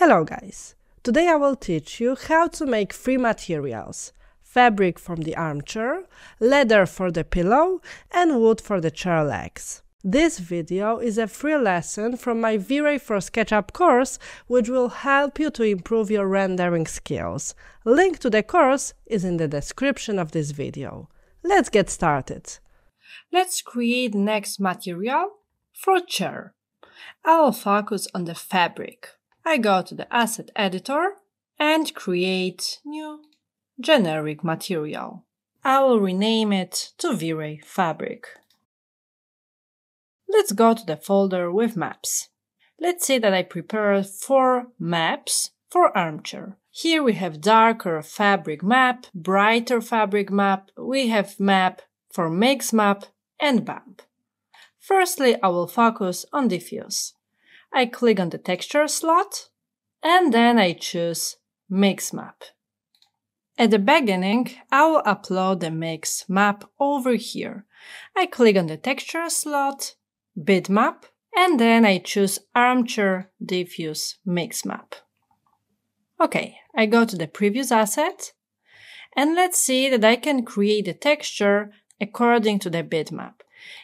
Hello guys! Today I will teach you how to make three materials fabric from the armchair, leather for the pillow, and wood for the chair legs. This video is a free lesson from my V-Ray for SketchUp course, which will help you to improve your rendering skills. Link to the course is in the description of this video. Let's get started. Let's create next material for chair. I'll focus on the fabric. I go to the asset editor and create new generic material. I will rename it to V-Ray Fabric. Let's go to the folder with maps. Let's say that I prepared four maps for armchair. Here we have darker fabric map, brighter fabric map, we have map for mix map and bump. Firstly, I will focus on diffuse. I click on the texture slot and then I choose mix map. At the beginning, I will upload the mix map over here. I click on the texture slot, bitmap, and then I choose armchair diffuse mix map. Okay, I go to the previous asset and let's see that I can create a texture according to the bitmap.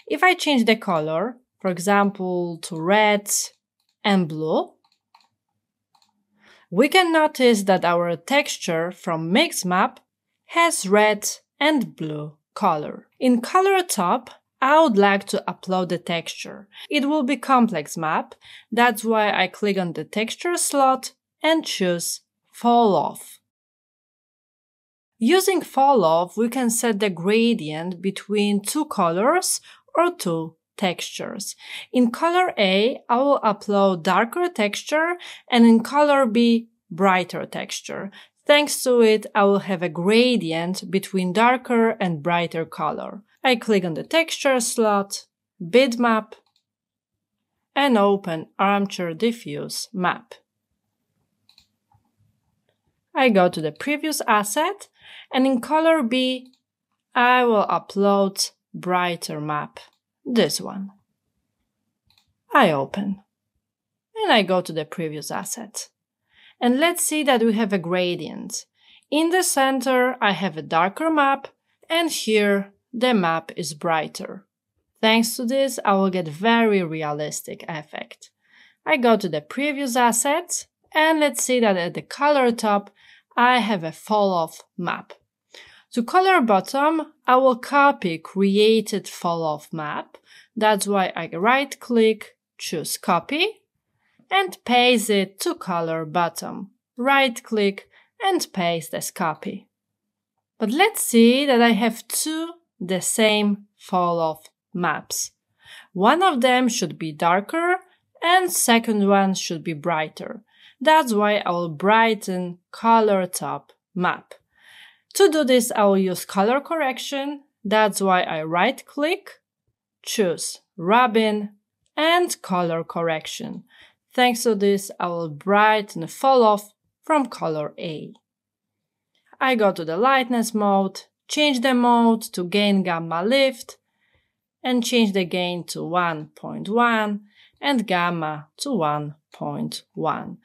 If I change the color, for example, to red and blue, we can notice that our texture from mix map has red and blue color. In color top, I would like to upload the texture. It will be complex map. That's why I click on the texture slot and choose fall off. Using fall off, we can set the gradient between two colors or two textures. In color A, I will upload darker texture and in color B, brighter texture. Thanks to it, I will have a gradient between darker and brighter color. I click on the texture slot, bitmap, and open Armchair Diffuse map. I go to the previous asset and in color B, I will upload brighter map this one. I open and I go to the previous asset. And let's see that we have a gradient. In the center, I have a darker map and here the map is brighter. Thanks to this, I will get very realistic effect. I go to the previous asset and let's see that at the color top, I have a fall off map. To color bottom, I will copy created fall off map. That's why I right click, choose copy and paste it to color bottom. Right click and paste as copy. But let's see that I have two the same fall off maps. One of them should be darker and second one should be brighter. That's why I will brighten color top map. To do this, I will use color correction. That's why I right click, choose Wrap In and color correction. Thanks to this, I will brighten the fall off from color A. I go to the lightness mode, change the mode to gain gamma lift, and change the gain to 1.1 and gamma to 1.1.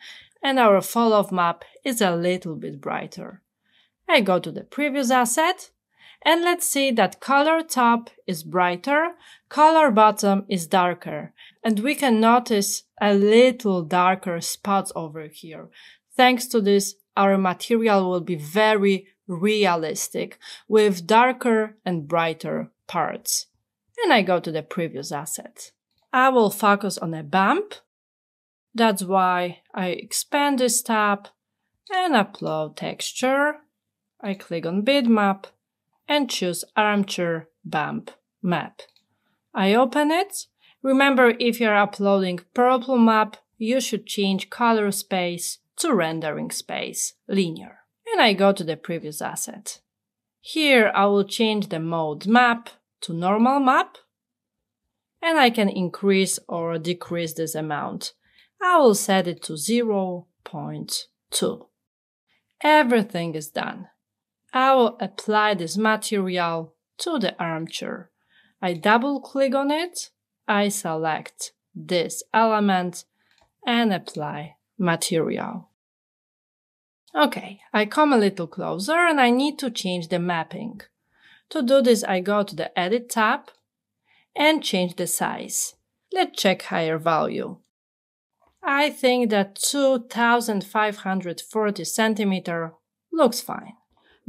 And our fall off map is a little bit brighter. I go to the previous asset and let's see that color top is brighter, color bottom is darker, and we can notice a little darker spots over here. Thanks to this, our material will be very realistic with darker and brighter parts. And I go to the previous asset. I will focus on a bump. That's why I expand this tab and upload texture I click on bitmap and choose armchair bump map. I open it. Remember, if you're uploading purple map, you should change color space to rendering space linear. And I go to the previous asset. Here I will change the mode map to normal map and I can increase or decrease this amount. I will set it to 0.2. Everything is done. I will apply this material to the armchair. I double click on it, I select this element and apply material. Okay, I come a little closer and I need to change the mapping. To do this, I go to the Edit tab and change the size. Let's check higher value. I think that 2540 centimeter looks fine.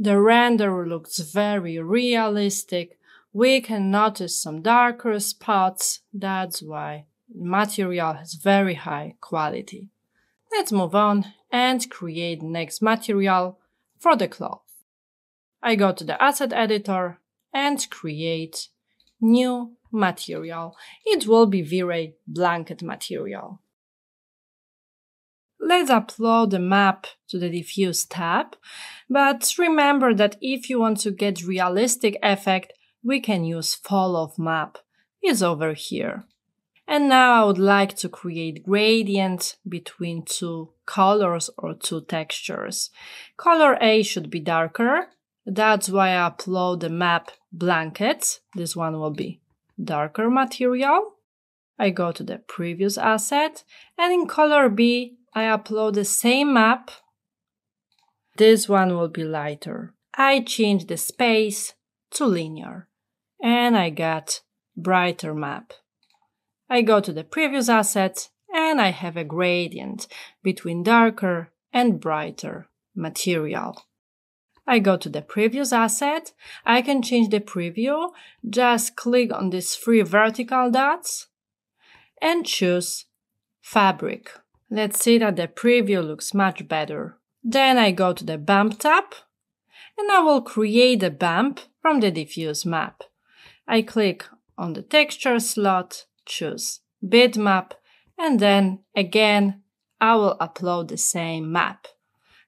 The render looks very realistic. We can notice some darker spots. That's why material has very high quality. Let's move on and create next material for the cloth. I go to the asset editor and create new material. It will be V-Ray blanket material. Let's upload the map to the diffuse tab, but remember that if you want to get realistic effect, we can use falloff map. It's over here. And now I would like to create gradient between two colors or two textures. Color A should be darker. That's why I upload the map blanket. This one will be darker material. I go to the previous asset and in color B, I upload the same map. This one will be lighter. I change the space to linear and I get brighter map. I go to the previous asset and I have a gradient between darker and brighter material. I go to the previous asset. I can change the preview. Just click on these three vertical dots and choose fabric. Let's see that the preview looks much better. Then I go to the bump tab and I will create a bump from the diffuse map. I click on the texture slot, choose bitmap, and then again, I will upload the same map.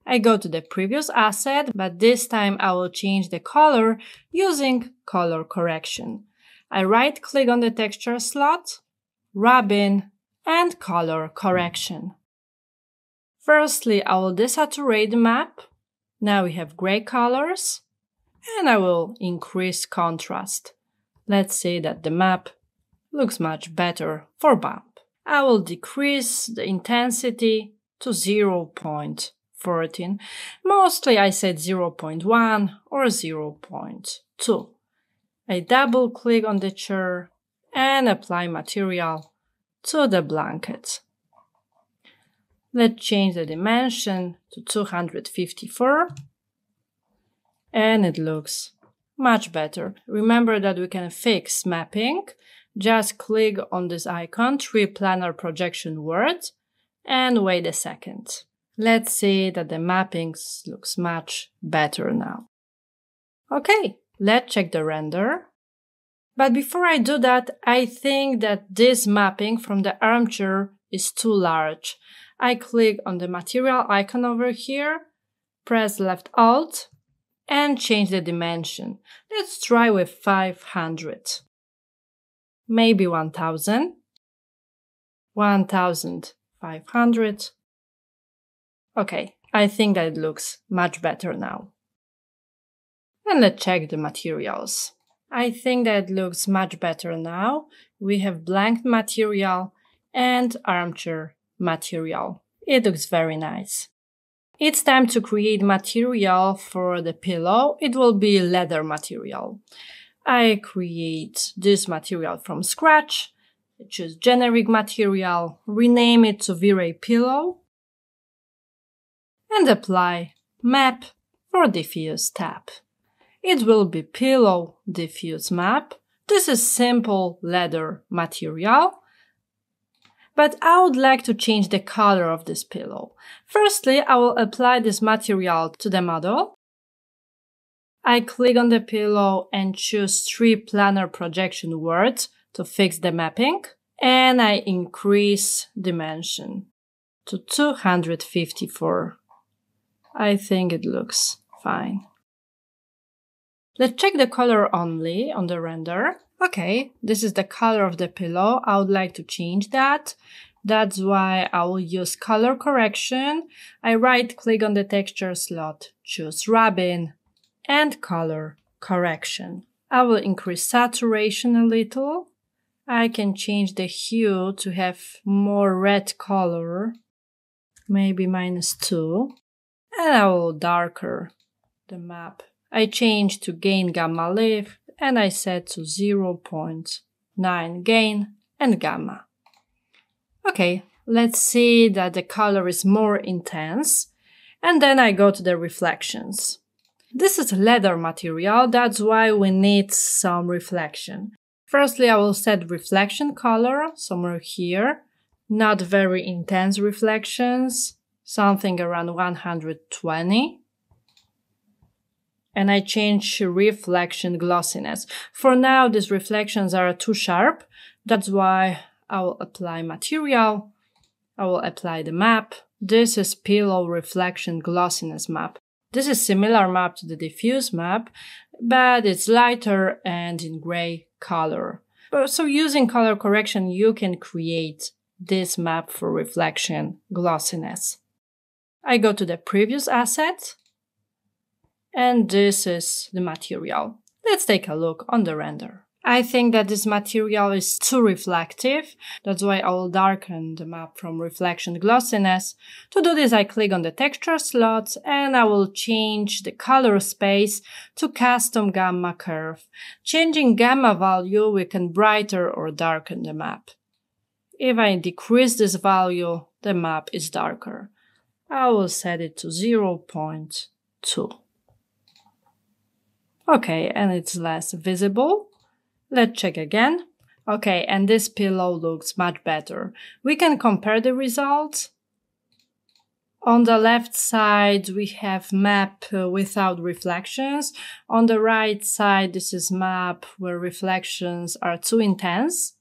I go to the previous asset, but this time I will change the color using color correction. I right click on the texture slot, wrap in, and color correction. Firstly, I will desaturate the map. Now we have gray colors, and I will increase contrast. Let's say that the map looks much better for bump. I will decrease the intensity to 0.14. Mostly I said 0.1 or 0.2. I double click on the chair and apply material to the blanket. Let's change the dimension to 254 and it looks much better. Remember that we can fix mapping just click on this icon, triplanar projection world, and wait a second. Let's see that the mappings looks much better now. Okay, let's check the render. But before I do that, I think that this mapping from the armchair is too large. I click on the material icon over here, press left alt, and change the dimension. Let's try with 500 maybe 1000, 1500. Okay, I think that it looks much better now. And let's check the materials. I think that looks much better now. We have blank material and armchair material. It looks very nice. It's time to create material for the pillow. It will be leather material. I create this material from scratch, choose generic material, rename it to V-Ray Pillow, and apply Map for Diffuse tab. It will be Pillow Diffuse Map. This is simple leather material, but I would like to change the color of this pillow. Firstly, I will apply this material to the model I click on the pillow and choose triplanar projection worlds to fix the mapping. And I increase dimension to 254. I think it looks fine. Let's check the color only on the render. Okay, this is the color of the pillow. I would like to change that. That's why I will use color correction. I right click on the texture slot, choose wrap in, and color correction. I will increase saturation a little. I can change the hue to have more red color. maybe minus 2. And I will darker the map. I change to gain gamma lift and I set to 0.9 gain and gamma. Okay, let's see that the color is more intense. And then I go to the reflections. This is leather material, that's why we need some reflection. Firstly, I will set reflection color somewhere here. Not very intense reflections, something around 120. And I change reflection glossiness. For now, these reflections are too sharp. That's why I will apply material. I will apply the map. This is pillow reflection glossiness map. This is similar map to the diffuse map, but it's lighter and in gray color. So using color correction, you can create this map for reflection glossiness. I go to the previous asset, and this is the material. Let's take a look on the render. I think that this material is too reflective. That's why I will darken the map from reflection glossiness. To do this, I click on the texture slot and I will change the color space to custom gamma curve. Changing gamma value, we can brighter or darken the map. If I decrease this value, the map is darker. I will set it to 0.2. Okay, and it's less visible. Let's check again. Okay, and this pillow looks much better. We can compare the results. On the left side, we have map without reflections. On the right side, this is map where reflections are too intense.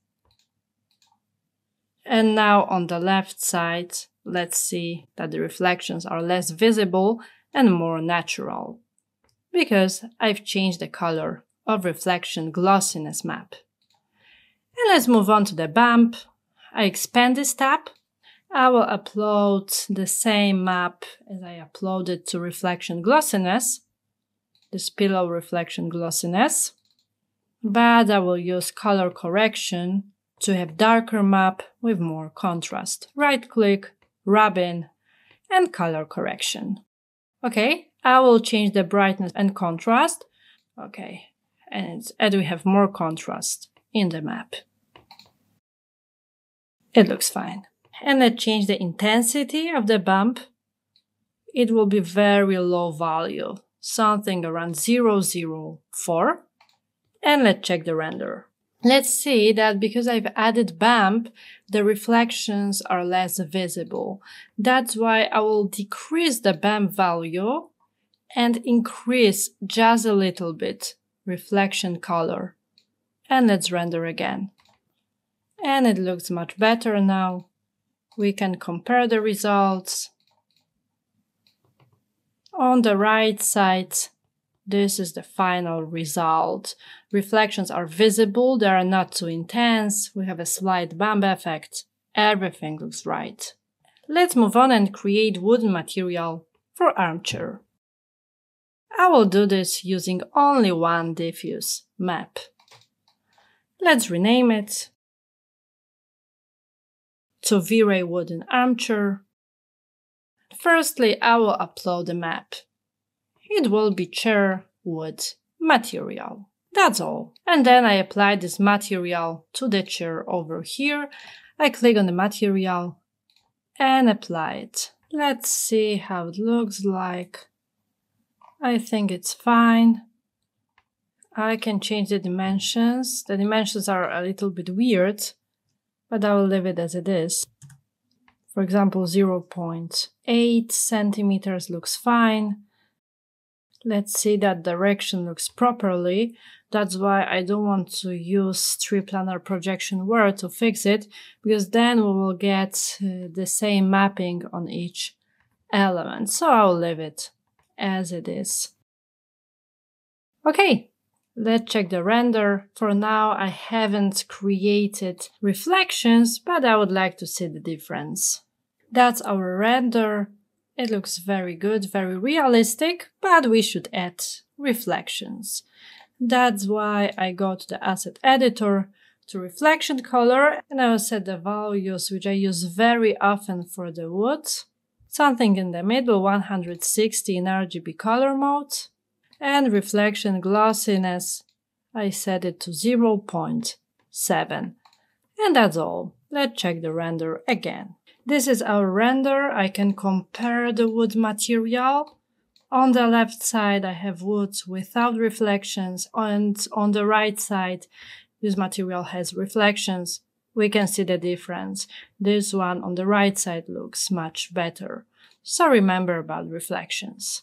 And now on the left side, let's see that the reflections are less visible and more natural. Because I've changed the color of reflection glossiness map. And let's move on to the bump. I expand this tab. I will upload the same map as I uploaded to reflection glossiness, this pillow reflection glossiness, but I will use color correction to have darker map with more contrast. Right click, wrap in, and color correction. Okay, I will change the brightness and contrast. Okay, and, and we have more contrast in the map. It looks fine. And let's change the intensity of the bump. It will be very low value, something around 004. And let's check the render. Let's see that because I've added bump, the reflections are less visible. That's why I will decrease the bump value and increase just a little bit reflection color. And let's render again. And it looks much better now. We can compare the results. On the right side, this is the final result. Reflections are visible, they are not too intense, we have a slight bump effect. Everything looks right. Let's move on and create wooden material for armchair. I will do this using only one diffuse map. Let's rename it to V-Ray Wooden Armchair. Firstly, I will upload the map. It will be chair wood material. That's all. And then I apply this material to the chair over here. I click on the material and apply it. Let's see how it looks like. I think it's fine. I can change the dimensions. The dimensions are a little bit weird, but I will leave it as it is. For example, 0.8 centimeters looks fine. Let's see that direction looks properly. That's why I don't want to use triplanar projection world to fix it, because then we will get uh, the same mapping on each element. So I'll leave it as it is. Okay, let's check the render. For now, I haven't created reflections, but I would like to see the difference. That's our render. It looks very good, very realistic, but we should add reflections. That's why I go to the asset editor to reflection color and I will set the values which I use very often for the wood something in the middle 160 in RGB color mode, and reflection glossiness, I set it to 0.7. And that's all. Let's check the render again. This is our render. I can compare the wood material. On the left side, I have woods without reflections, and on the right side, this material has reflections. We can see the difference. This one on the right side looks much better. So remember about reflections.